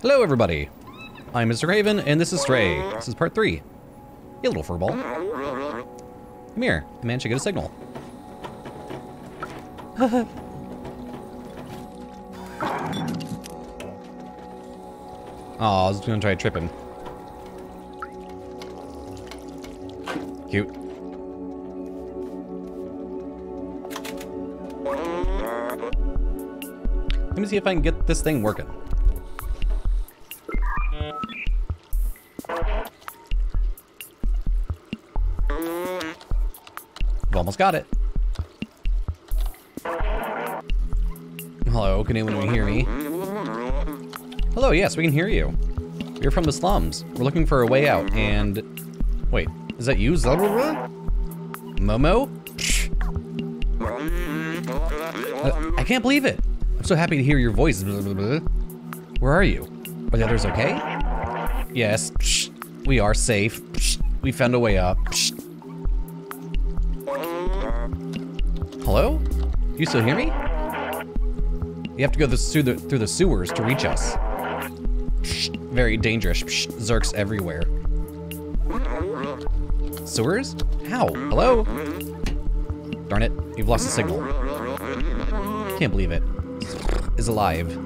Hello, everybody. I'm Mr. Kravin, and this is Stray. This is part three. You little furball. Come here. I managed to get a signal. oh, I was gonna try tripping. Cute. Let me see if I can get this thing working. Almost got it. Hello, can anyone hear me? Hello, yes, we can hear you. You're from the slums. We're looking for a way out, and... Wait, is that you, Zelda? Momo? Uh, I can't believe it. I'm so happy to hear your voice. Where are you? Are the others okay? Yes. We are safe. We found a way up. You still hear me? You have to go through the through the sewers to reach us. Very dangerous. Zurks everywhere. Sewers? How? Hello? Darn it, you've lost the signal. Can't believe it. Is alive.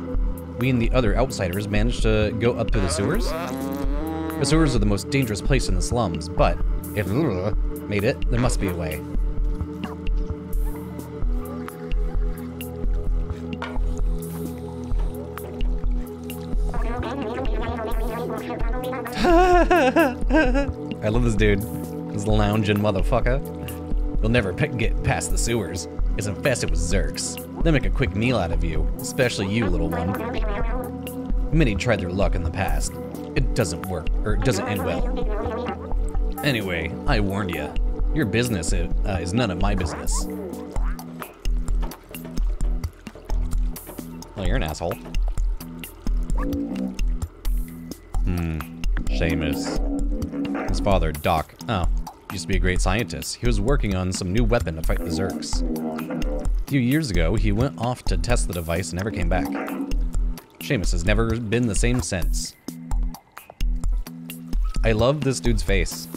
We and the other outsiders managed to go up through the sewers? The sewers are the most dangerous place in the slums, but if made it, there must be a way. I love this dude. This lounging motherfucker. You'll never get past the sewers. It's infested with zurks. They make a quick meal out of you, especially you, little one. Many tried their luck in the past. It doesn't work, or it doesn't end well. Anyway, I warned you. Your business uh, is none of my business. Well, you're an asshole. Hmm. Seamus. His father, Doc. Oh, used to be a great scientist. He was working on some new weapon to fight the Zurks. A few years ago, he went off to test the device and never came back. Seamus has never been the same since. I love this dude's face.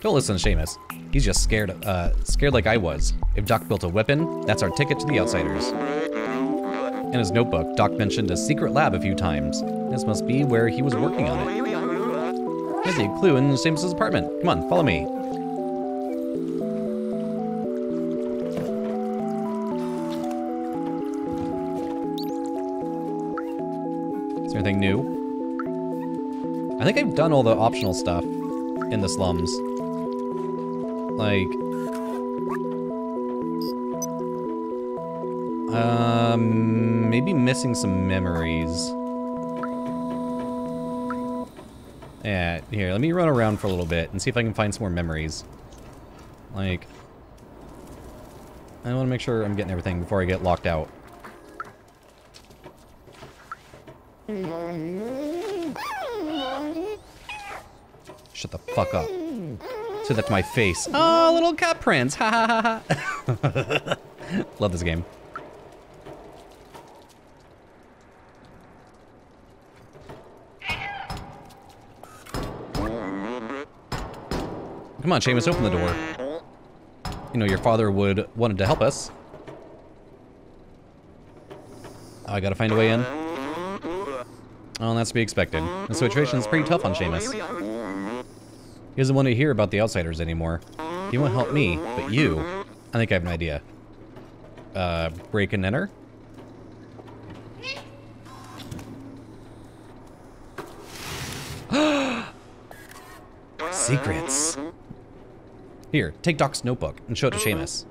Don't listen to Seamus. He's just scared, uh, scared like I was. If Doc built a weapon, that's our ticket to the outsiders. In his notebook, Doc mentioned a secret lab a few times. This must be where he was working on it. Here's a clue in Seamus' apartment. Come on, follow me. Is there anything new? I think I've done all the optional stuff in the slums. Like... Um, maybe missing some memories. Yeah, here, let me run around for a little bit and see if I can find some more memories. Like... I want to make sure I'm getting everything before I get locked out. Shut the fuck up. Say that to my face. Oh, little cat prince. Ha ha ha ha. Love this game. Come on, Seamus, open the door. You know, your father would wanted to help us. I gotta find a way in. Oh, that's to be expected. The situation's pretty tough on Seamus. He doesn't want to hear about the outsiders anymore. He won't help me, but you... I think I have an idea. Uh, break and enter? Secrets. Here, take Doc's notebook and show it to Seamus.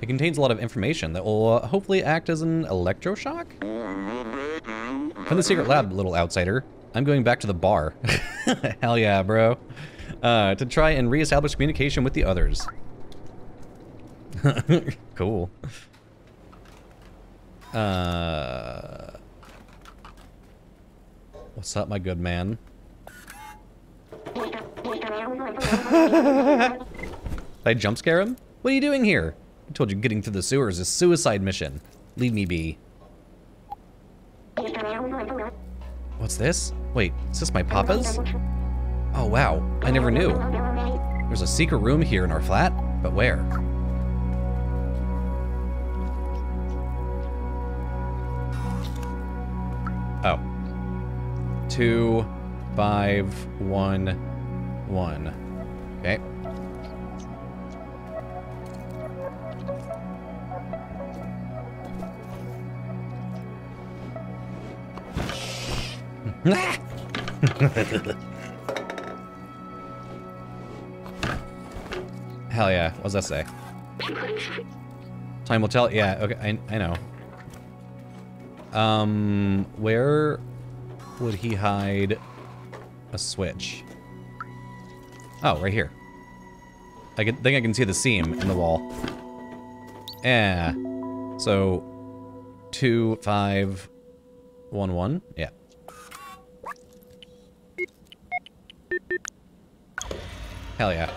It contains a lot of information that will uh, hopefully act as an electroshock? From the secret lab, little outsider. I'm going back to the bar. Hell yeah, bro. Uh, to try and reestablish communication with the others. cool. Uh, what's up, my good man? Did I jump scare him? What are you doing here? I told you getting through the sewers is a suicide mission. Leave me be. What's this? Wait, is this my papa's? Oh wow, I never knew. There's a secret room here in our flat, but where? Oh. Two, five, one, one. Okay. Hell yeah. What does that say? Time will tell. Yeah, okay, I, I know. Um, where would he hide a switch? Oh, right here. I can, think I can see the seam in the wall. Yeah. So, two, five, one, one. Yeah. Hell yeah.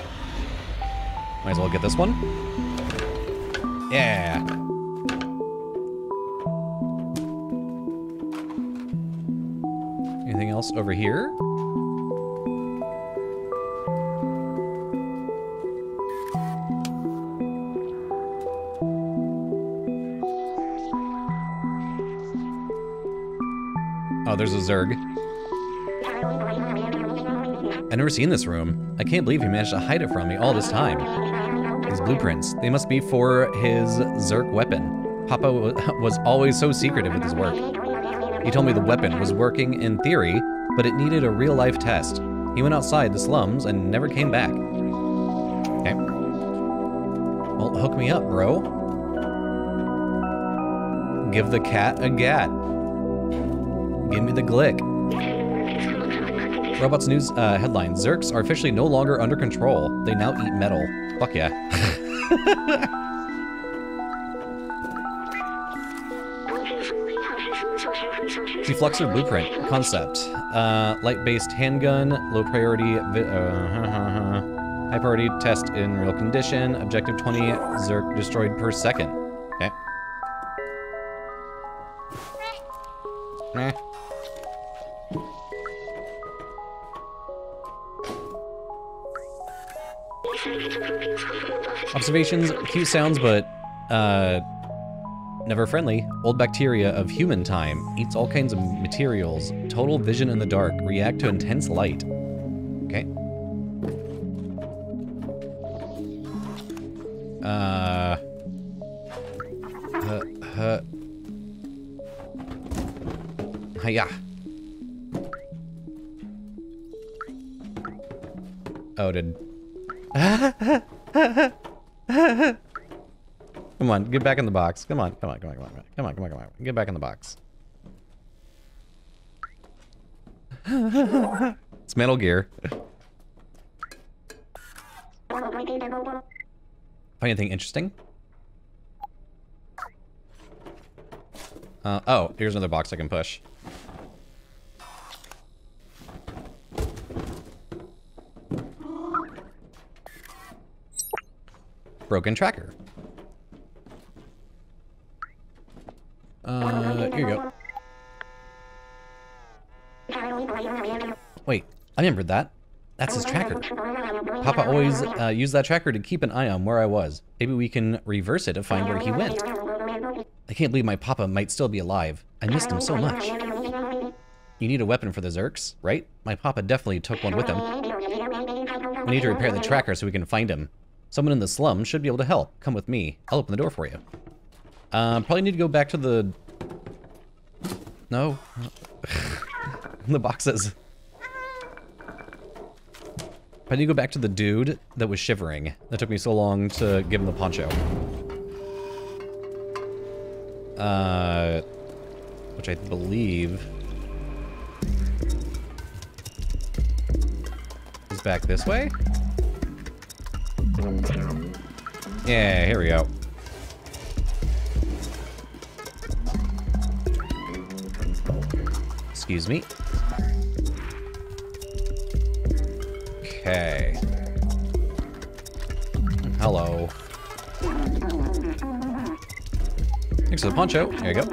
Might as well get this one. Yeah. Anything else over here? Oh, there's a Zerg. I've never seen this room. I can't believe he managed to hide it from me all this time. These blueprints, they must be for his Zerg weapon. Papa was always so secretive with his work. He told me the weapon was working in theory, but it needed a real-life test. He went outside the slums and never came back. Okay. Well, hook me up, bro. Give the cat a gat. Give me the glick. Robots News uh, headline. Zurks are officially no longer under control. They now eat metal. Fuck yeah. Defluxor Blueprint. Concept. Uh, Light-based handgun. Low priority. Uh, high priority test in real condition. Objective 20 Zurk destroyed per second. Okay. Eh. Observations, cute sounds, but uh, never friendly. Old bacteria of human time. Eats all kinds of materials. Total vision in the dark. React to intense light. Okay. Uh. Uh. Uh. Hiya. Oh, did... come on, get back in the box. Come on, come on, come on, come on, come on, come on, come on. Get back in the box. it's Metal Gear. Find anything interesting? Uh, oh, here's another box I can push. Broken tracker. Uh, here you go. Wait, I remembered that. That's his tracker. Papa always uh, used that tracker to keep an eye on where I was. Maybe we can reverse it to find where he went. I can't believe my papa might still be alive. I missed him so much. You need a weapon for the Zurks, right? My papa definitely took one with him. We need to repair the tracker so we can find him. Someone in the slum should be able to help. Come with me. I'll open the door for you. Um, probably need to go back to the... No. the boxes. I need to go back to the dude that was shivering. That took me so long to give him the poncho. Uh, which I believe is back this way. Yeah, here we go. Excuse me. Okay. Hello. Thanks for the poncho. There you go.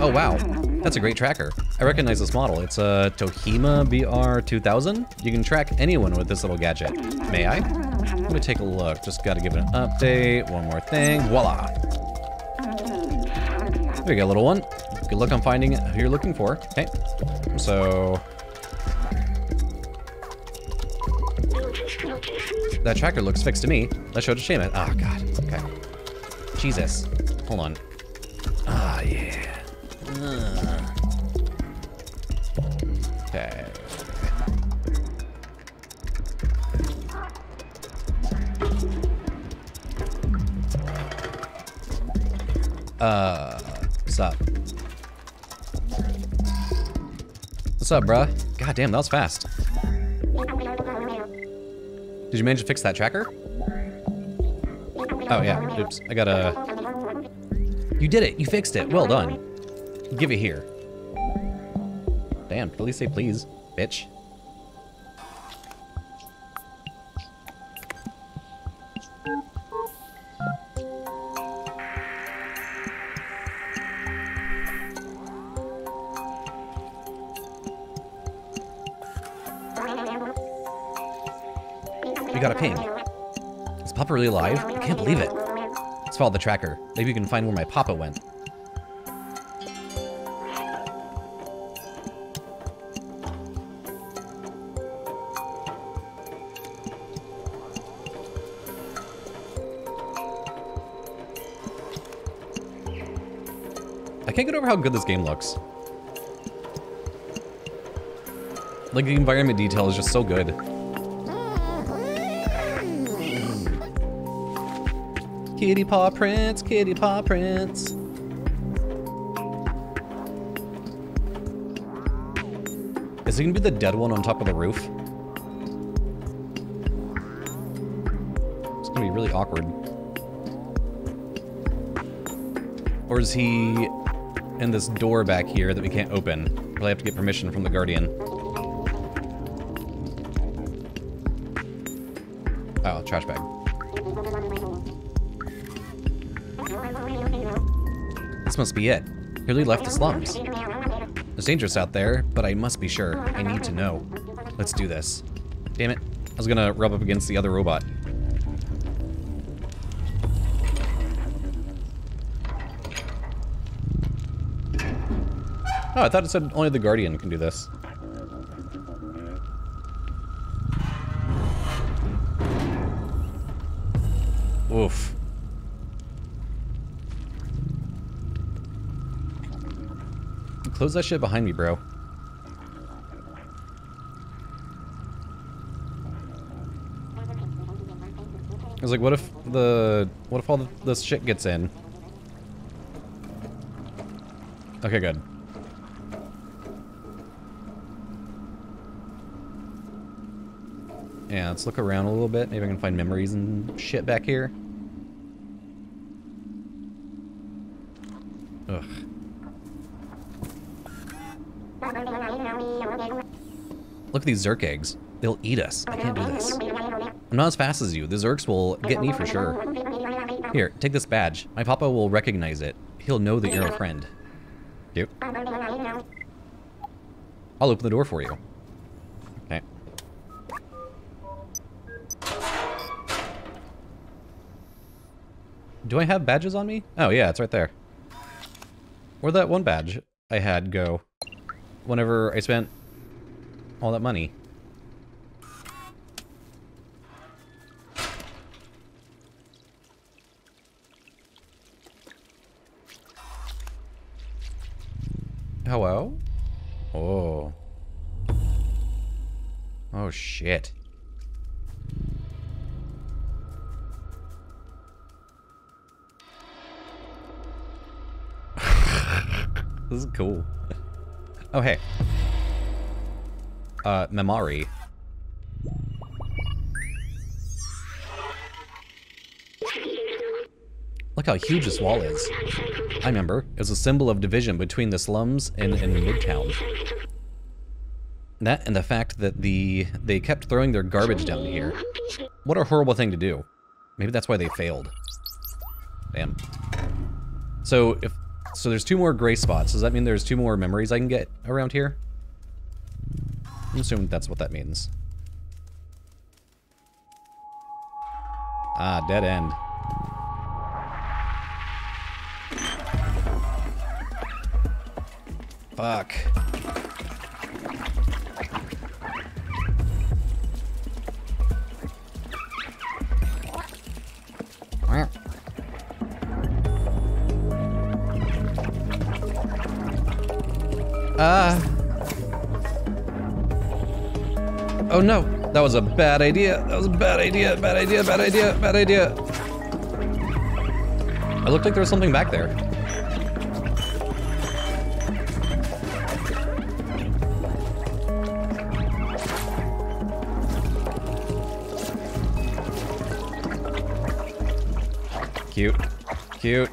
Oh, wow. That's a great tracker. I recognize this model. It's a Tohima BR2000. You can track anyone with this little gadget. May I? Let me take a look. Just gotta give it an update. One more thing. Voila. There you go, little one. Good luck on finding who you're looking for. Okay. So... That tracker looks fixed to me. Let's show it to Shaman. Oh, God. Okay. Jesus. Hold on. What's up, bruh? God damn, that was fast. Did you manage to fix that tracker? Oh, yeah. Oops. I gotta... You did it. You fixed it. Well done. Give it here. Damn, at least say please, bitch. I can't believe it. Let's follow the tracker. Maybe we can find where my Papa went. I can't get over how good this game looks. Like, the environment detail is just so good. Kitty paw prints, kitty paw prints. Is he gonna be the dead one on top of the roof? It's gonna be really awkward. Or is he in this door back here that we can't open? Probably have to get permission from the Guardian. Oh, trash bag. This must be it. Hurley left the slums. It's dangerous out there, but I must be sure. I need to know. Let's do this. Damn it. I was gonna rub up against the other robot. Oh, I thought it said only the Guardian can do this. Close that shit behind me, bro. I was like, what if the... What if all this shit gets in? Okay, good. Yeah, let's look around a little bit. Maybe I can find memories and shit back here. Ugh. Look at these Zurk eggs. They'll eat us. I can't do this. I'm not as fast as you. The Zurks will get me for sure. Here, take this badge. My papa will recognize it. He'll know that you're a friend. Cute. I'll open the door for you. Okay. Do I have badges on me? Oh yeah, it's right there. Where'd that one badge I had go? Whenever I spent all that money. Hello? Oh. Oh shit. this is cool. Oh, hey. Uh, Memari. Look how huge this wall is. I remember. It was a symbol of division between the slums and, and Midtown. That and the fact that the they kept throwing their garbage down here. What a horrible thing to do. Maybe that's why they failed. Bam. So if so there's two more gray spots. Does that mean there's two more memories I can get around here? I'm assuming that's what that means. Ah, dead end. Fuck. Ah. Oh no, that was a bad idea. That was a bad idea, bad idea, bad idea, bad idea. It looked like there was something back there. Cute. Cute.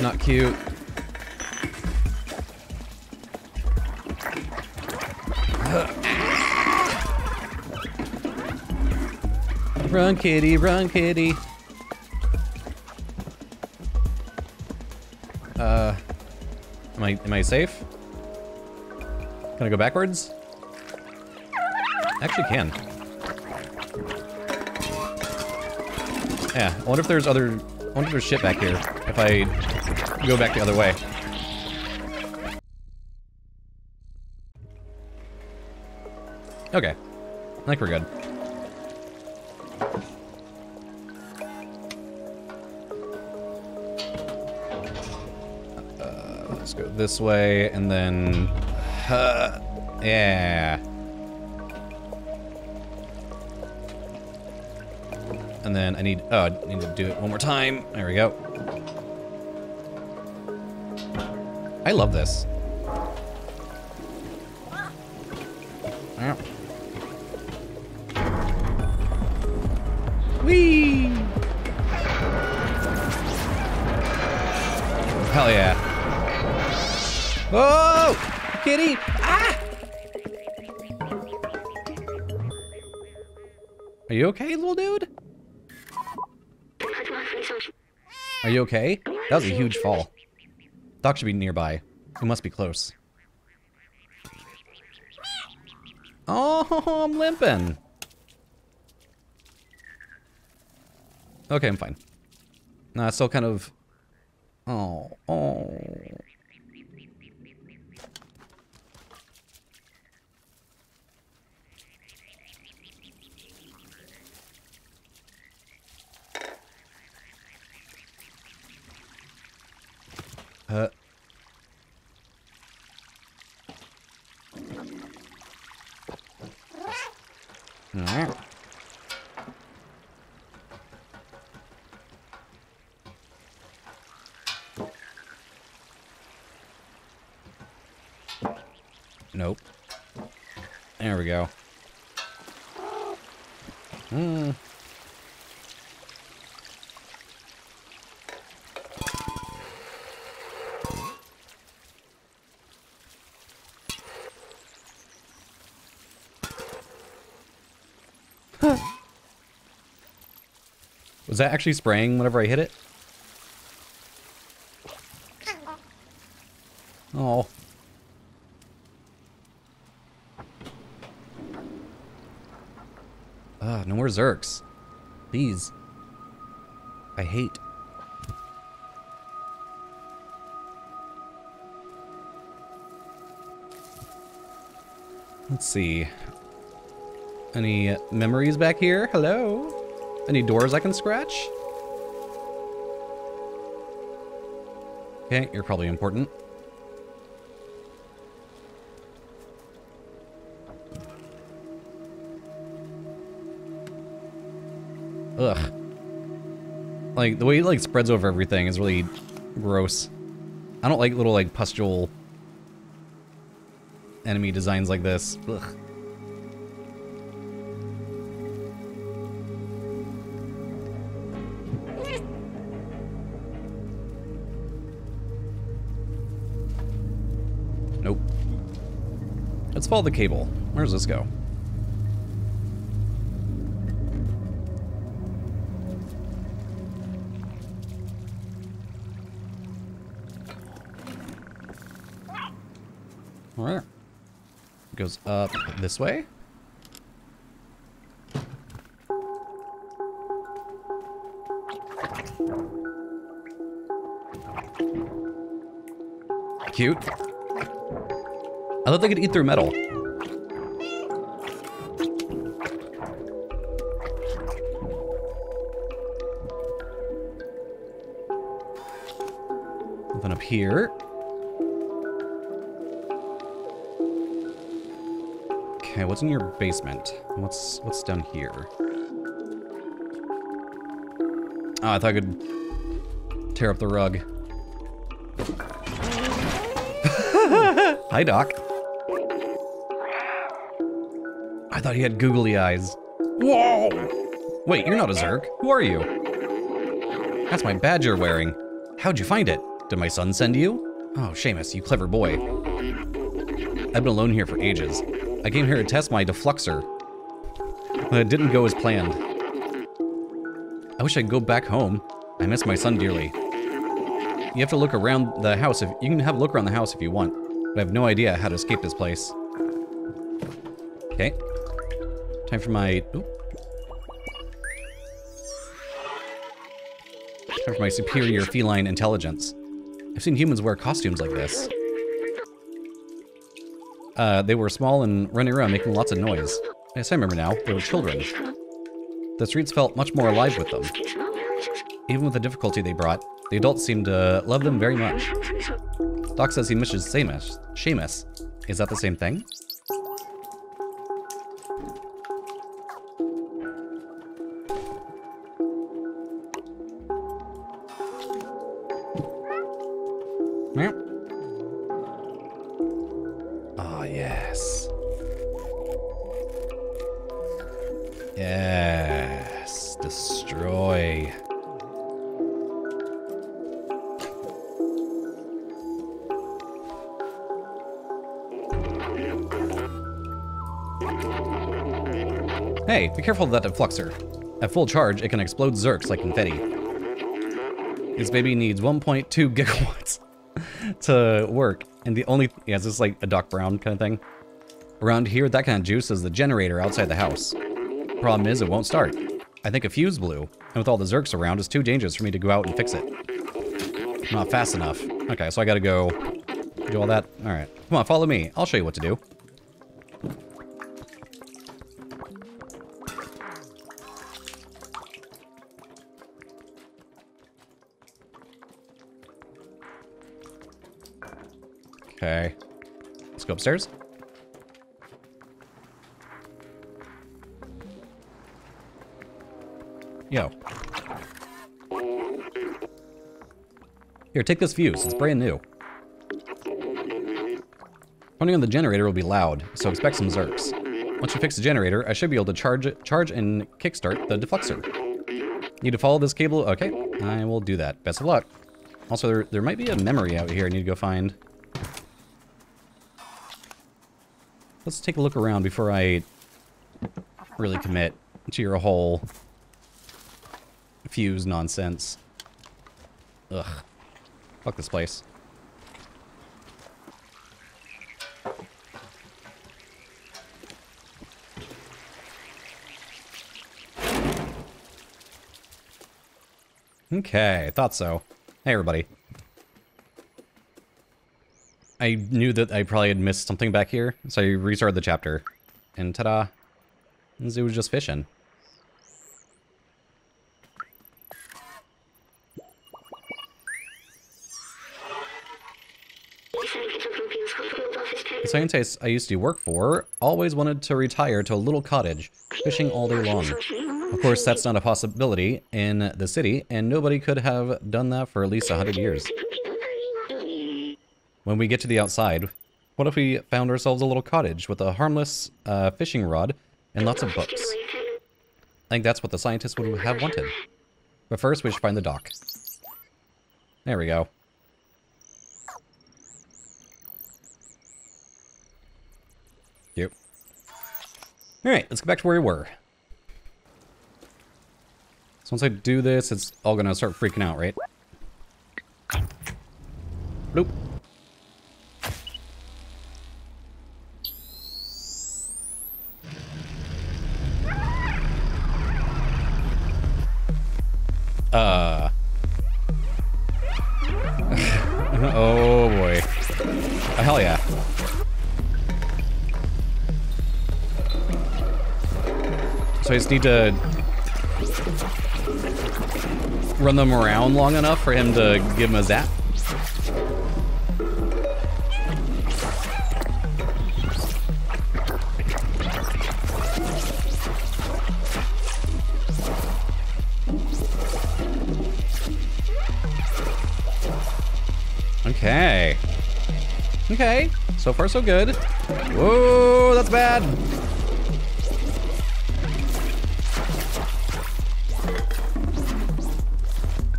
Not cute. Run, kitty, run, kitty. Uh, am I am I safe? Can I go backwards? Actually, can. Yeah. I wonder if there's other. I wonder if there's shit back here. If I go back the other way. Okay. I think we're good. This way, and then... Uh, yeah. And then I need... Oh, I need to do it one more time. There we go. I love this. Ow. Whee! Hell yeah. Oh! Kitty! Ah! Are you okay, little dude? Are you okay? That was a huge fall. Doc should be nearby. He must be close. Oh, I'm limping. Okay, I'm fine. Nah, still kind of... Oh, oh. Uh. Nope. There we go. Hmm. Was that actually spraying whenever I hit it? Oh. Ah, no more Zurks. Please. I hate. Let's see. Any memories back here? Hello? Any doors I can scratch? Okay, you're probably important. Ugh. Like, the way it, like, spreads over everything is really gross. I don't like little, like, pustule enemy designs like this. Ugh. follow the cable. Where does this go? Where? It goes up this way. Cute. I thought they could eat through metal. Nothing up here. Okay, what's in your basement? What's what's down here? Oh, I thought I could tear up the rug. Hi, Doc. Thought he had googly eyes. Whoa! Wait, you're not a Zerg. Who are you? That's my badge you're wearing. How'd you find it? Did my son send you? Oh, Seamus, you clever boy. I've been alone here for ages. I came here to test my defluxor. But it didn't go as planned. I wish I could go back home. I miss my son dearly. You have to look around the house if you can have a look around the house if you want, but I have no idea how to escape this place. Okay. Time for my ooh. Time for my superior feline intelligence. I've seen humans wear costumes like this. Uh, they were small and running around making lots of noise. Yes, I remember now. They were children. The streets felt much more alive with them. Even with the difficulty they brought, the adults seemed to love them very much. Doc says he misses Seamus. Seamus. Is that the same thing? Careful of that defluxor. At full charge, it can explode Zurks like confetti. This baby needs 1.2 gigawatts to work, and the only yeah, it's just like a Doc Brown kind of thing. Around here, that kind of juice is the generator outside the house. Problem is, it won't start. I think a fuse blew, and with all the Zurks around, it's too dangerous for me to go out and fix it. Not fast enough. Okay, so I gotta go do all that. Alright. Come on, follow me. I'll show you what to do. Okay. Let's go upstairs. Yo. Here, take this fuse. It's brand new. Running on the generator will be loud, so expect some zurks. Once you fix the generator, I should be able to charge it, charge and kickstart the defluxor. Need to follow this cable? Okay, I will do that. Best of luck. Also, there, there might be a memory out here I need to go find. Let's take a look around before I really commit to your whole fuse nonsense. Ugh. Fuck this place. Okay, I thought so. Hey, everybody. I knew that I probably had missed something back here, so I restarted the chapter. And ta-da! It was just fishing. The scientist I used to work for always wanted to retire to a little cottage, fishing all day long. Of course, that's not a possibility in the city, and nobody could have done that for at least a hundred years. When we get to the outside, what if we found ourselves a little cottage with a harmless uh, fishing rod and lots of books? I think that's what the scientists would have wanted. But first, we should find the dock. There we go. Cute. Alright, let's go back to where we were. So once I do this, it's all gonna start freaking out, right? Bloop. Uh. oh boy. Oh, hell yeah. So I just need to run them around long enough for him to give him a zap. So far, so good. Whoa, that's bad.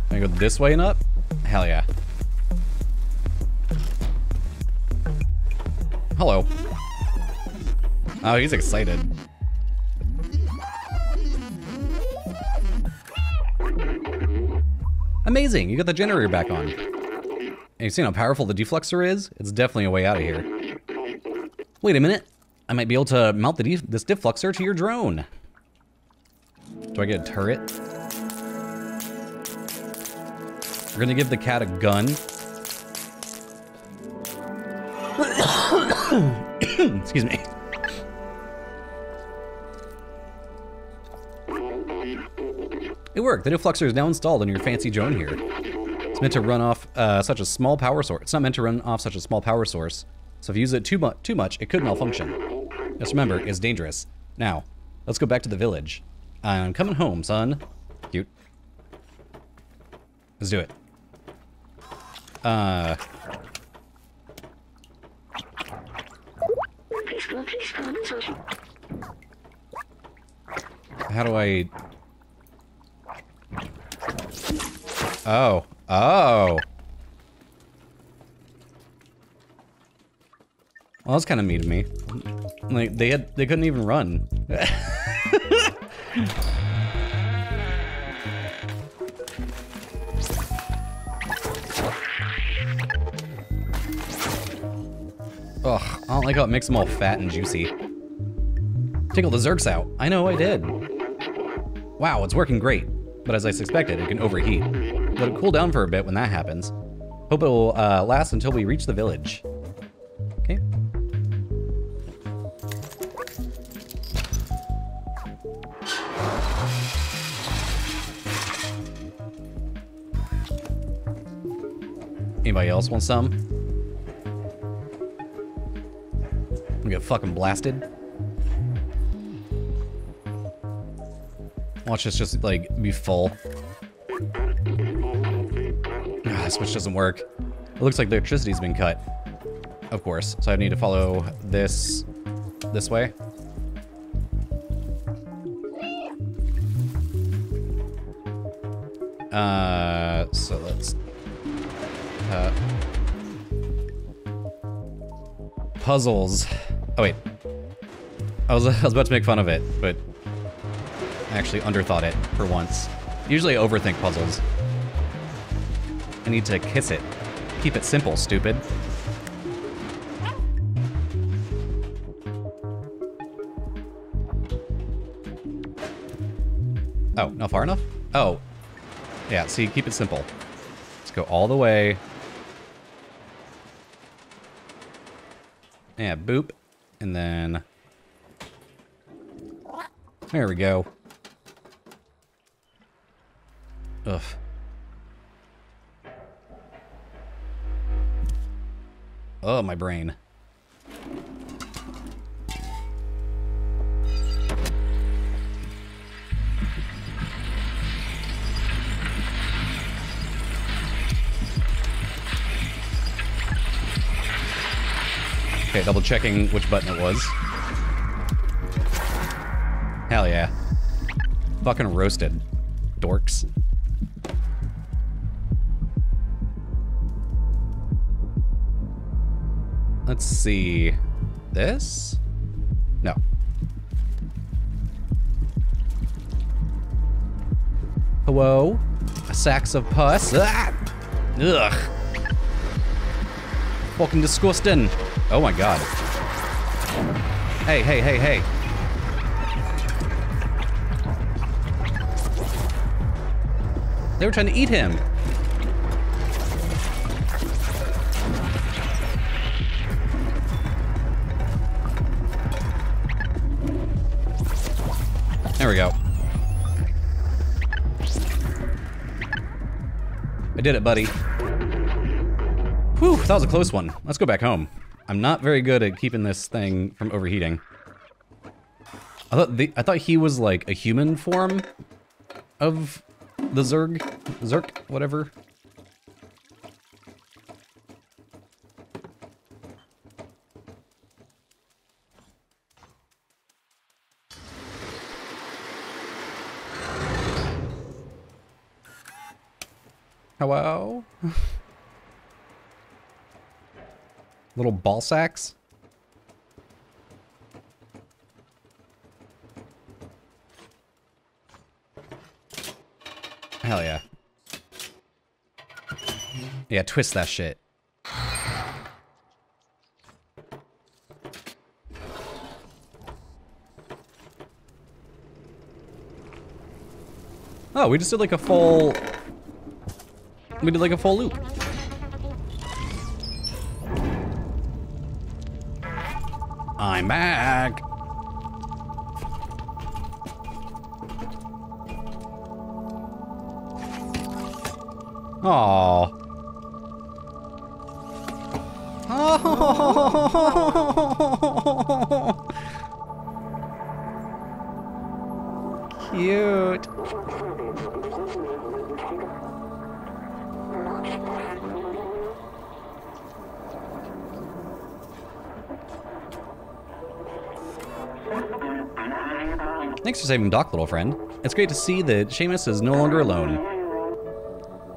Can I go this way and up? Hell yeah. Hello. Oh, he's excited. Amazing, you got the generator back on. And you seen how powerful the defluxor is? It's definitely a way out of here. Wait a minute. I might be able to mount the this defluxor to your drone. Do I get a turret? We're gonna give the cat a gun. Excuse me. It worked. The defluxor is now installed on your fancy drone here. It's meant to run off uh, such a small power source. It's not meant to run off such a small power source. So if you use it too, mu too much, it could malfunction. Just remember, it's dangerous. Now, let's go back to the village. I'm coming home, son. Cute. Let's do it. Uh... How do I... Oh. Oh. Well, that's kind of mean to me. Like, they had- they couldn't even run. Ugh, I don't like how it makes them all fat and juicy. Tickle the Zurks out. I know, I did. Wow, it's working great. But as I suspected, it can overheat. Let it cool down for a bit when that happens. Hope it will uh, last until we reach the village. Anybody else want some? We get fucking blasted. Watch this just like be full. Ah, switch doesn't work. It looks like electricity's been cut. Of course. So I need to follow this this way. Uh, puzzles. Oh wait, I was I was about to make fun of it, but I actually underthought it for once. Usually I overthink puzzles. I need to kiss it. Keep it simple, stupid. Oh, not far enough? Oh. Yeah, see, keep it simple. Let's go all the way. Yeah, boop. And then... There we go. Ugh. Oh, my brain. Okay, double checking which button it was. Hell yeah. Fucking roasted. Dorks. Let's see. This? No. Hello? A sacks of pus? Ah! Ugh. Fucking disgusting. Oh my god. Hey, hey, hey, hey. They were trying to eat him. There we go. I did it, buddy. Whew, that was a close one. Let's go back home. I'm not very good at keeping this thing from overheating. I thought the, I thought he was like a human form of the Zerg, Zurk, whatever. Hello? Little ball sacks? Hell yeah. Yeah, twist that shit. Oh, we just did like a full... We did like a full loop. Aww. Cute. Thanks for saving Doc, little friend. It's great to see that Seamus is no longer alone.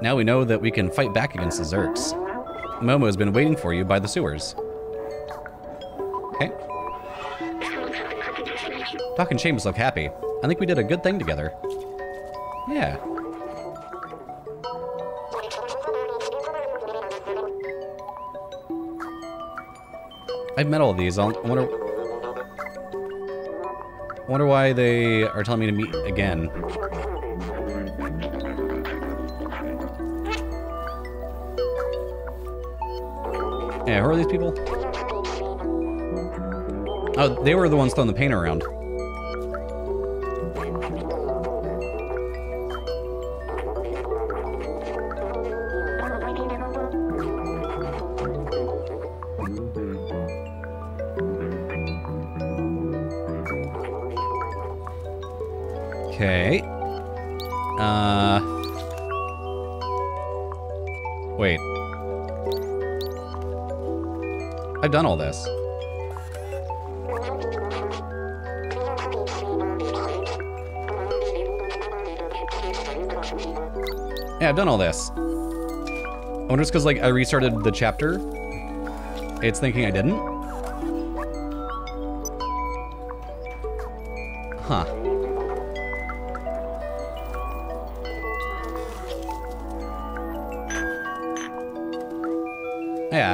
Now we know that we can fight back against the Zurks. Momo has been waiting for you by the sewers. Okay. Doc and Seamus look happy. I think we did a good thing together. Yeah. I've met all these. I wonder. I wonder why they are telling me to meet again. Yeah, who are these people? Oh, they were the ones throwing the paint around. All this. Yeah, I've done all this. I wonder if it's because, like, I restarted the chapter. It's thinking I didn't.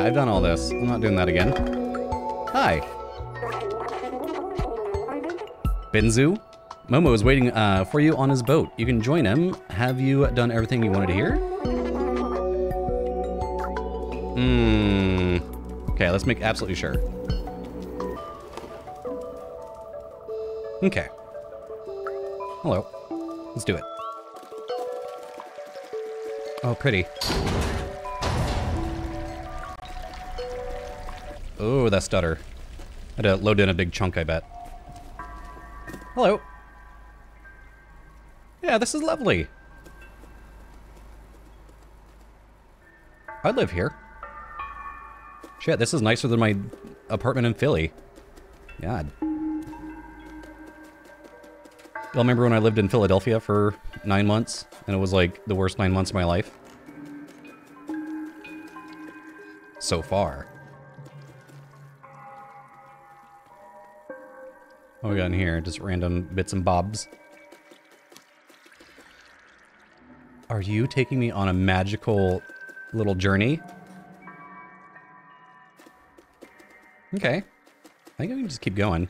I've done all this. I'm not doing that again. Hi. Benzu? Momo is waiting uh, for you on his boat. You can join him. Have you done everything you wanted to hear? Hmm. Okay, let's make absolutely sure. Okay. Hello. Let's do it. Oh, pretty. Oh, that stutter. I Had to load in a big chunk, I bet. Hello. Yeah, this is lovely. I'd live here. Shit, this is nicer than my apartment in Philly. God. Y'all remember when I lived in Philadelphia for nine months, and it was like the worst nine months of my life? So far. What we got in here? Just random bits and bobs. Are you taking me on a magical little journey? Okay. I think we can just keep going.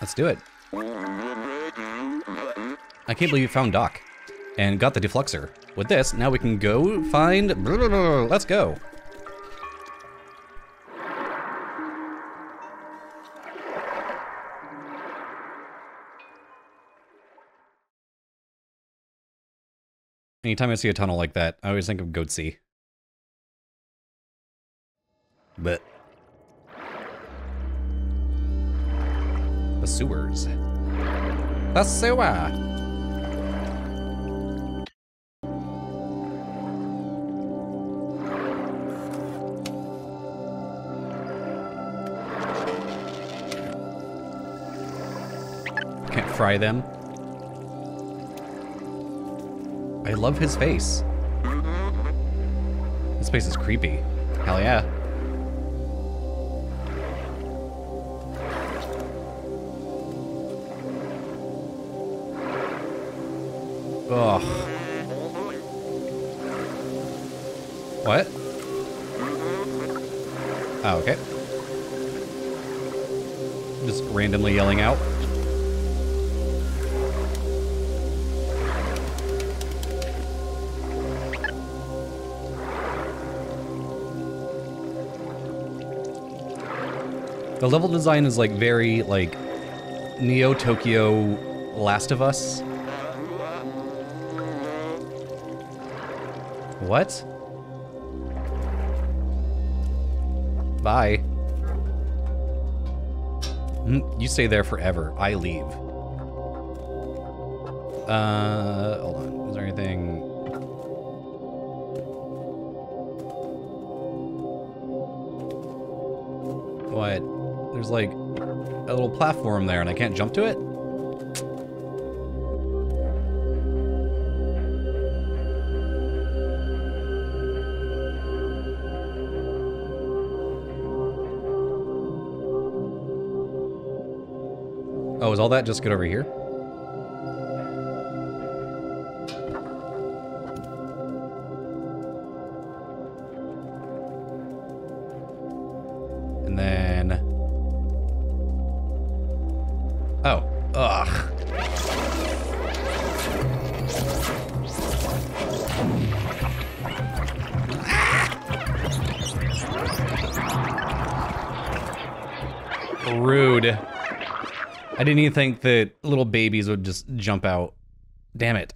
Let's do it. I can't believe you found Doc. and got the defluxor. With this, now we can go find... Let's go. Anytime I see a tunnel like that, I always think of Goatsy. But the sewers. The sewer. Can't fry them. I love his face. This face is creepy. Hell yeah. Ugh. What? Oh, okay. Just randomly yelling out. The level design is like very like Neo Tokyo Last of Us. What? Bye. Mm, you stay there forever. I leave. Uh, platform there and I can't jump to it? Oh, is all that just good over here? Didn't even think that little babies would just jump out. Damn it.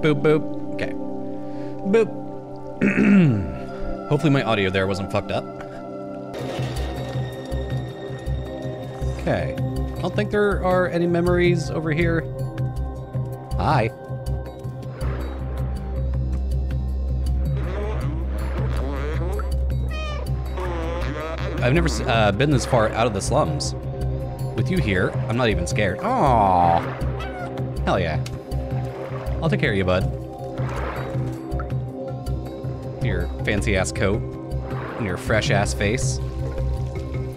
Boop, boop. Okay. Boop. Hopefully my audio there wasn't fucked up. Okay. I don't think there are any memories over here. Hi. I've never uh, been this far out of the slums. With you here, I'm not even scared. Aww. Hell yeah. I'll take care of you, bud. Your fancy ass coat and your fresh ass face.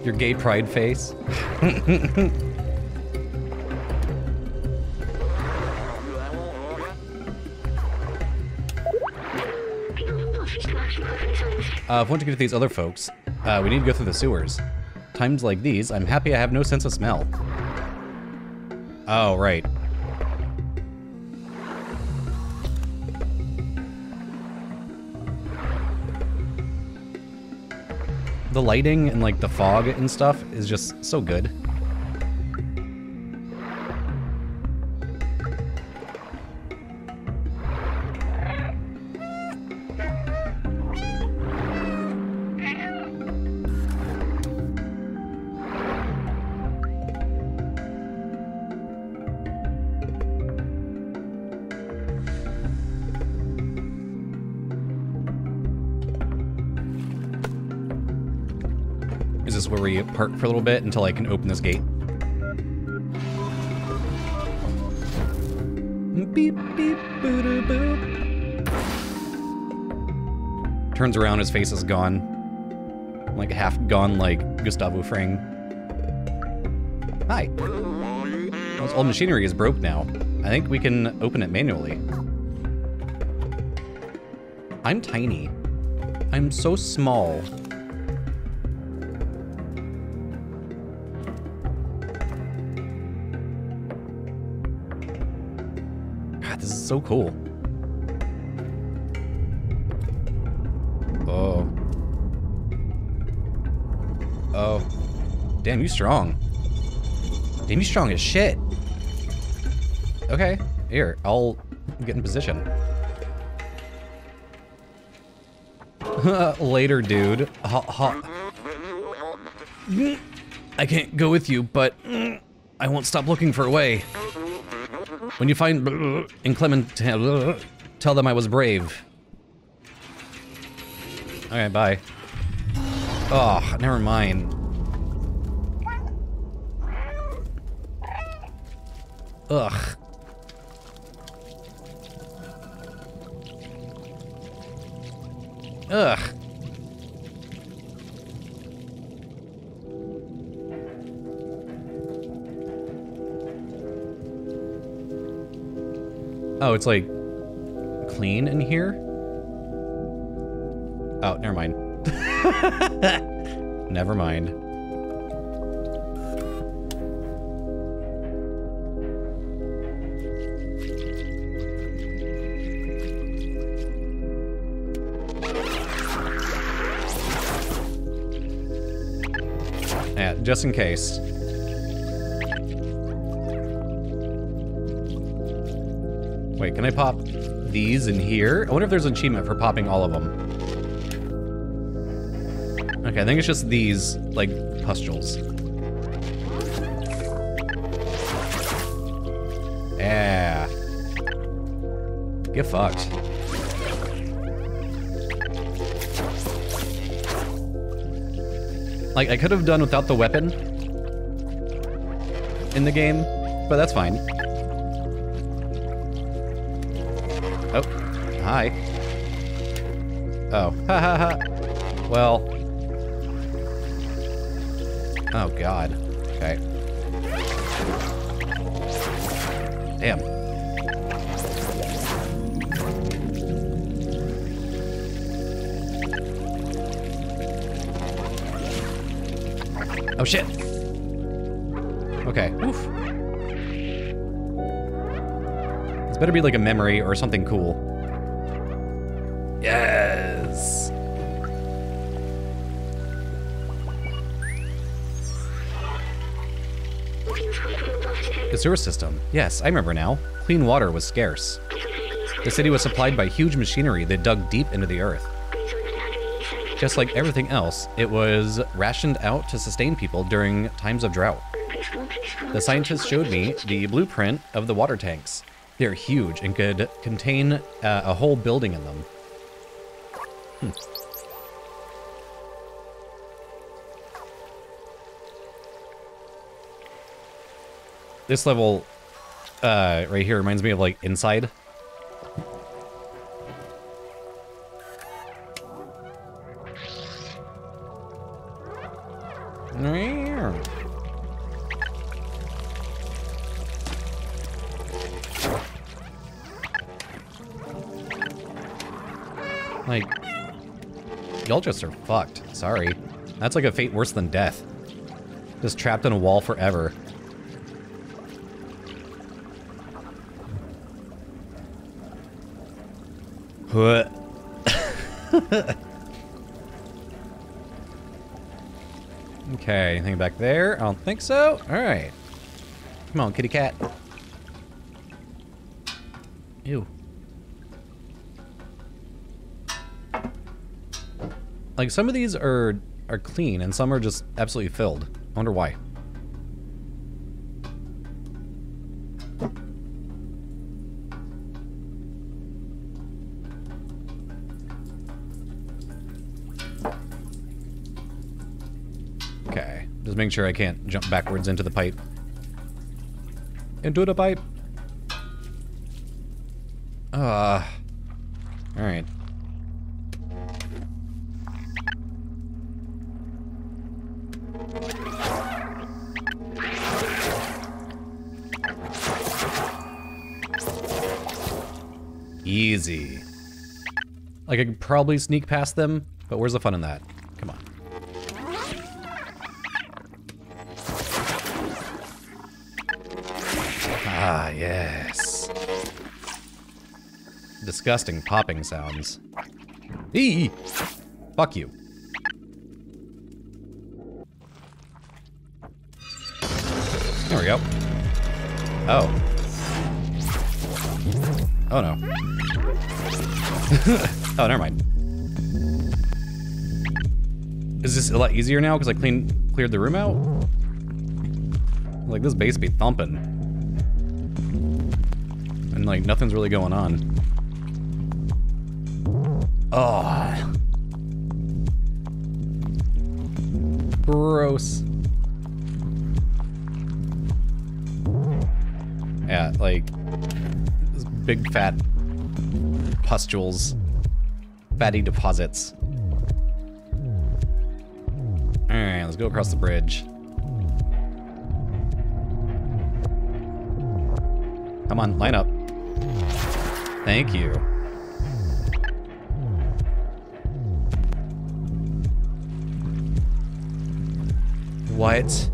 Your gay pride face. Uh, we want to get to these other folks, uh, we need to go through the sewers. Times like these, I'm happy I have no sense of smell. Oh, right. The lighting and like the fog and stuff is just so good. Park for a little bit until I can open this gate? Beep, beep, boo. Turns around, his face is gone. Like half gone like Gustavo Fring. Hi. Well, this old machinery is broke now. I think we can open it manually. I'm tiny. I'm so small. So cool. Oh. Oh. Damn, you strong. Damn, you strong as shit. Okay, here, I'll get in position. Later, dude. Ha, ha. I can't go with you, but I won't stop looking for a way. When you find Clementine, tell them I was brave. Okay, bye. Oh, never mind. Ugh. Ugh. Oh, it's like clean in here? Oh, never mind. never mind. Yeah, just in case. Can I pop these in here? I wonder if there's an achievement for popping all of them. Okay, I think it's just these, like, pustules. Yeah. Get fucked. Like, I could have done without the weapon in the game, but that's fine. Hi. Oh, ha ha ha. Well. Oh, God. Okay. Damn. Oh shit. Okay. Oof. This better be like a memory or something cool. The sewer system. Yes, I remember now. Clean water was scarce. The city was supplied by huge machinery that dug deep into the earth. Just like everything else, it was rationed out to sustain people during times of drought. The scientists showed me the blueprint of the water tanks. They're huge and could contain uh, a whole building in them. Hmm. This level uh, right here reminds me of like Inside. Like, y'all just are fucked. Sorry. That's like a fate worse than death. Just trapped in a wall forever. What? okay, anything back there? I don't think so. All right. Come on, kitty cat. Ew. Like, some of these are, are clean, and some are just absolutely filled. I wonder why. Making sure I can't jump backwards into the pipe. Into the pipe. Ah. Uh, Alright. Easy. Like, I could probably sneak past them, but where's the fun in that? Yes. Disgusting popping sounds. Eee! Fuck you. There we go. Oh. Oh no. oh, never mind. Is this a lot easier now because I clean cleared the room out? Like this base be thumping. And like nothing's really going on. Oh. Gross. Yeah, like big fat pustules, fatty deposits. Alright, let's go across the bridge. Come on, line up. Thank you. What?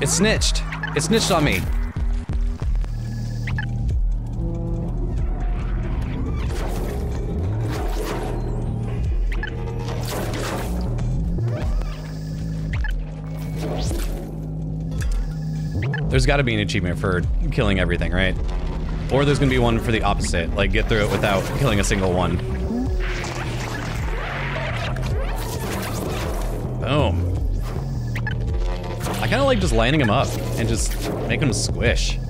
It snitched. It snitched on me. There's got to be an achievement for killing everything, right? Or there's going to be one for the opposite, like get through it without killing a single one. Boom. I kind of like just lining them up and just making them squish.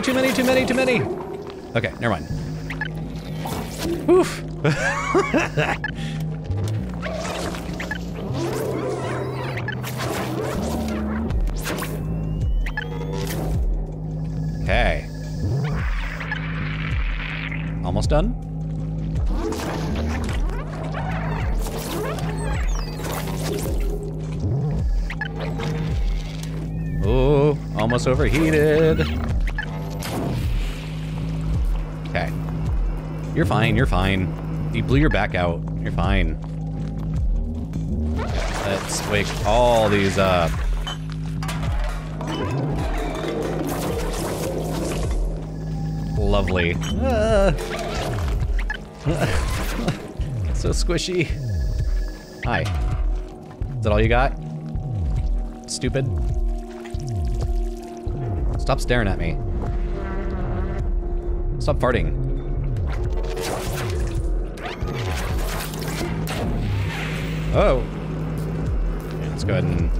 Too many, too many, too many. Okay, never mind. Oof. okay. Almost done? Oh, almost overheated. You're fine, you're fine. You blew your back out. You're fine. Let's wake all these up. Lovely. Ah. so squishy. Hi. Is that all you got? Stupid. Stop staring at me. Stop farting. Oh. Let's go ahead and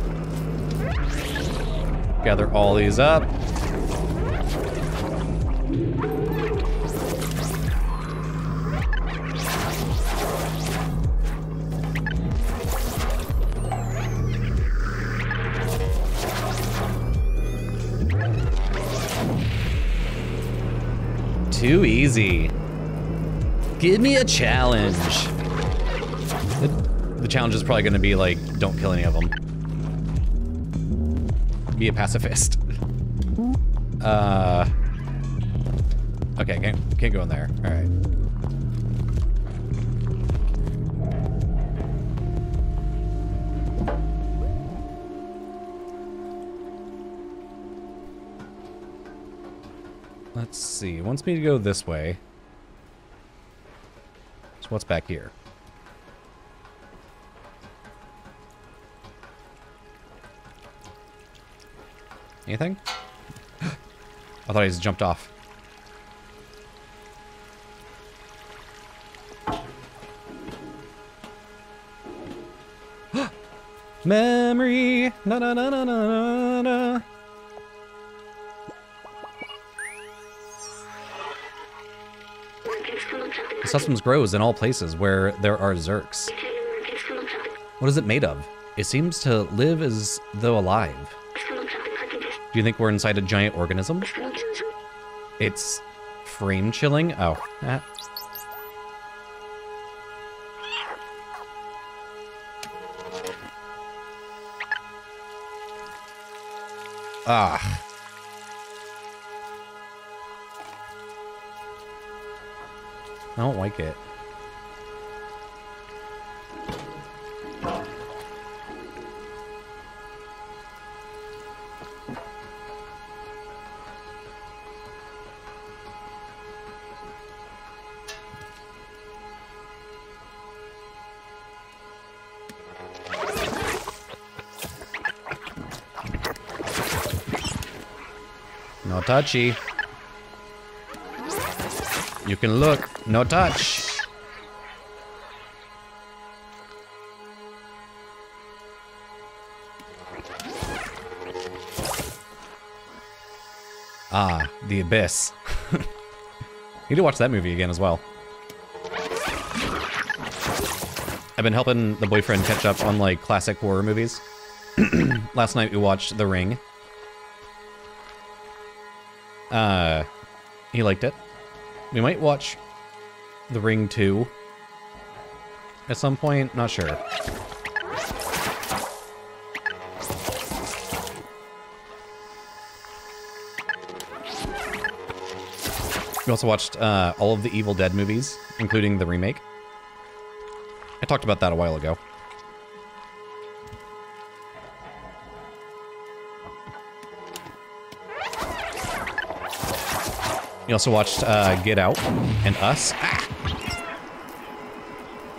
gather all these up. Too easy. Give me a challenge. Challenge is probably going to be like, don't kill any of them. Be a pacifist. Uh. Okay, can't, can't go in there. All right. Let's see. It wants me to go this way. So what's back here? Anything? I thought he just jumped off. Memory. Na na na na na na. The substance grows in all places where there are zurks. What is it made of? It seems to live as though alive. Do you think we're inside a giant organism? It's frame chilling? Oh. Ah. Ah. I don't like it. Touchy. You can look, no touch. Ah, The Abyss. Need to watch that movie again as well. I've been helping the boyfriend catch up on like classic horror movies. Last night we watched The Ring. Uh, he liked it. We might watch The Ring 2 at some point, not sure. We also watched uh, all of the Evil Dead movies, including the remake. I talked about that a while ago. You also watched uh, Get Out and Us. Ah!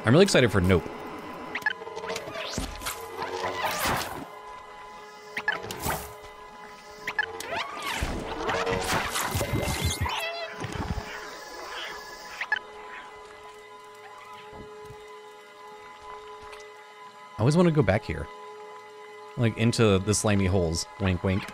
I'm really excited for Nope. I always want to go back here. Like, into the slimy holes. Wink, wink.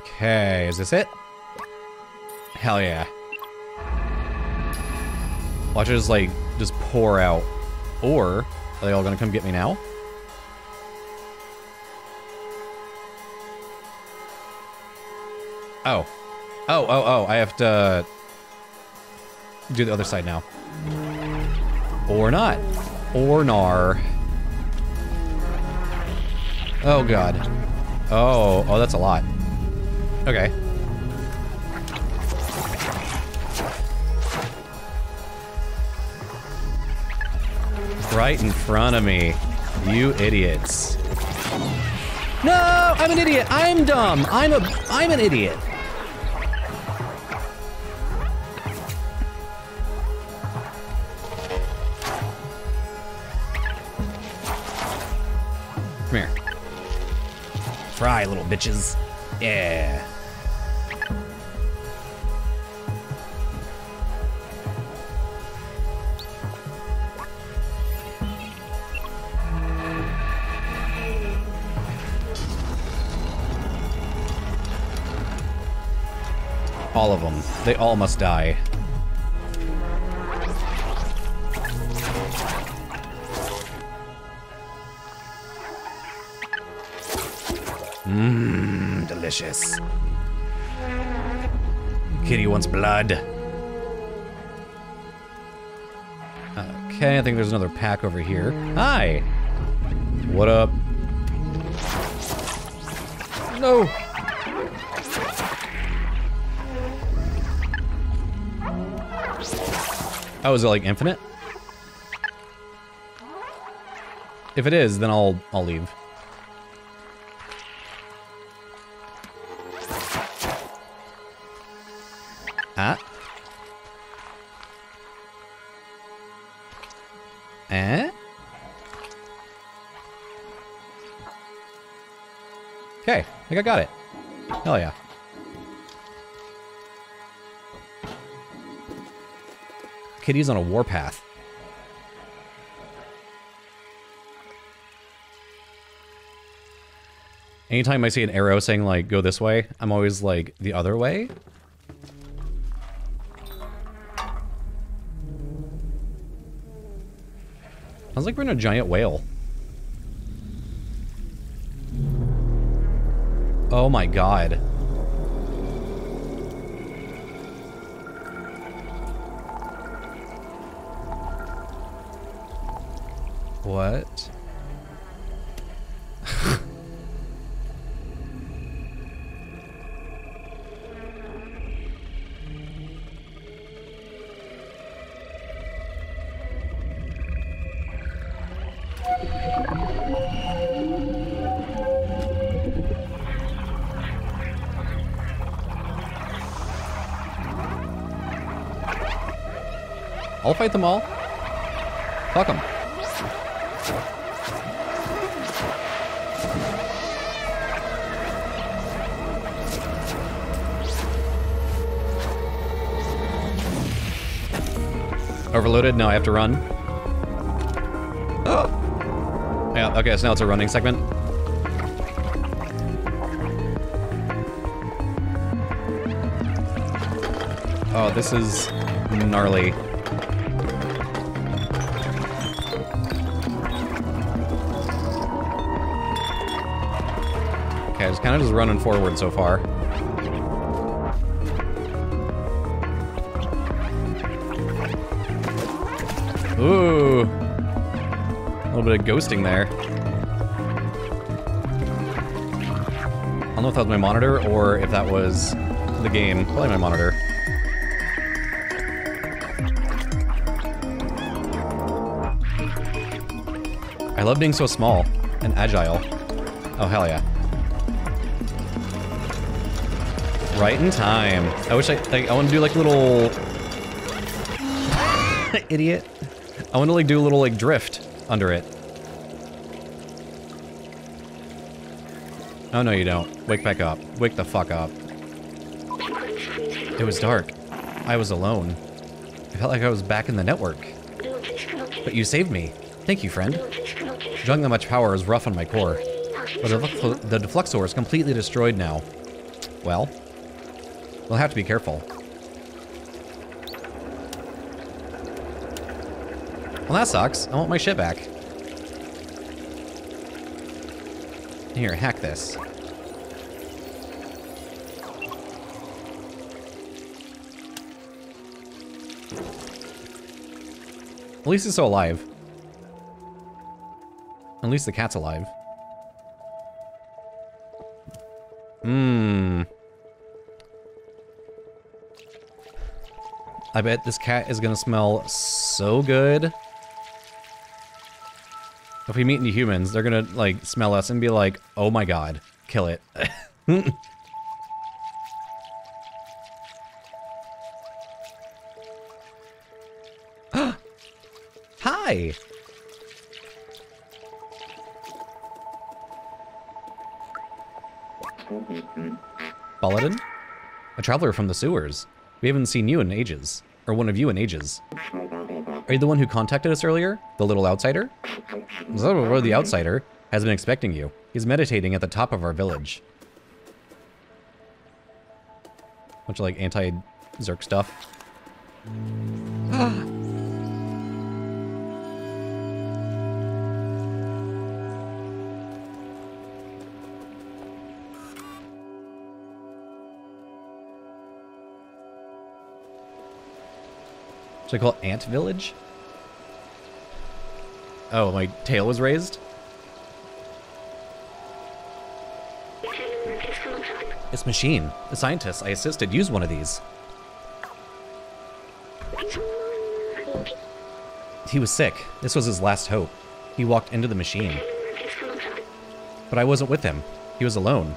Okay, is this it? Hell yeah. Watch it just like, just pour out. Or, are they all gonna come get me now? Oh, oh, oh, I have to do the other side now. Or not. Or nar. Oh god. Oh, oh, that's a lot. Okay. Right in front of me. You idiots. No, I'm an idiot. I'm dumb. I'm a I'm an idiot. Fry, little bitches. Yeah. All of them. They all must die. Delicious. Kitty wants blood. Okay, I think there's another pack over here. Hi! What up? No! Oh, is it like infinite? If it is, then I'll I'll leave. think I got it. Hell yeah. Kitty's on a warpath. Anytime I see an arrow saying, like, go this way, I'm always like, the other way? Sounds like we're in a giant whale. Oh my god. What? I'll fight them all. Fuck them. Overloaded? No, I have to run. Oh! Yeah, okay, so now it's a running segment. Oh, this is gnarly. Just kind of just running forward so far. Ooh. A little bit of ghosting there. I don't know if that was my monitor or if that was the game. Probably my monitor. I love being so small and agile. Oh, hell yeah. Right in time. I wish I, like, I want to do like a little... Idiot. I want to like do a little like drift under it. Oh no you don't. Wake back up. Wake the fuck up. It was dark. I was alone. I felt like I was back in the network. But you saved me. Thank you, friend. Drawing that much power is rough on my core. But the, the defluxor is completely destroyed now. Well, we'll have to be careful. Well, that sucks. I want my shit back. Here, hack this. At least it's still alive. At least the cat's alive. I bet this cat is gonna smell so good. If we meet any humans, they're gonna, like, smell us and be like, oh my god, kill it. Hi! Paladin? A traveler from the sewers. We haven't seen you in ages. Or one of you in ages. Are you the one who contacted us earlier? The little outsider? Zoro, the outsider, has been expecting you. He's meditating at the top of our village. Bunch of like anti-Zurk stuff. Ah. Should I call it Ant Village? Oh, my tail was raised? This machine. The scientists I assisted used one of these. He was sick. This was his last hope. He walked into the machine. But I wasn't with him. He was alone.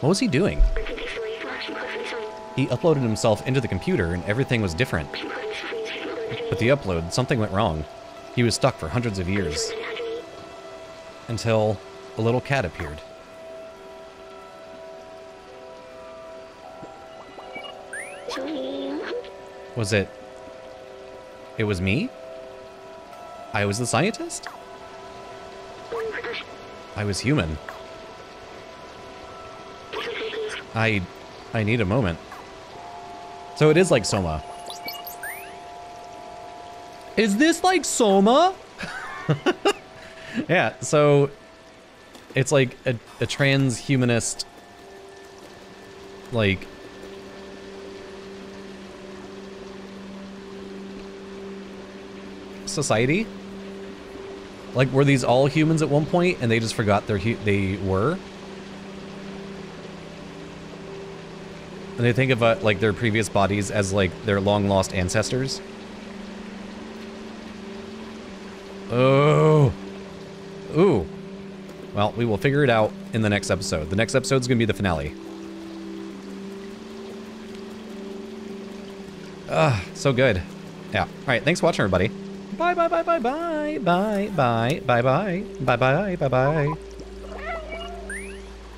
What was he doing? He uploaded himself into the computer and everything was different. With the upload, something went wrong. He was stuck for hundreds of years. Until a little cat appeared. Was it It was me? I was the scientist? I was human. I... I need a moment. So it is like Soma. Is this like Soma? yeah, so it's like a, a transhumanist like society? Like, were these all humans at one point and they just forgot their they were? And they think of, uh, like, their previous bodies as, like, their long-lost ancestors? Oh. Ooh. Well, we will figure it out in the next episode. The next episode is going to be the finale. Ah, so good. Yeah. All right, thanks for watching, everybody. Bye, bye, bye, bye, bye, bye, bye, bye, bye, bye, bye, bye, bye.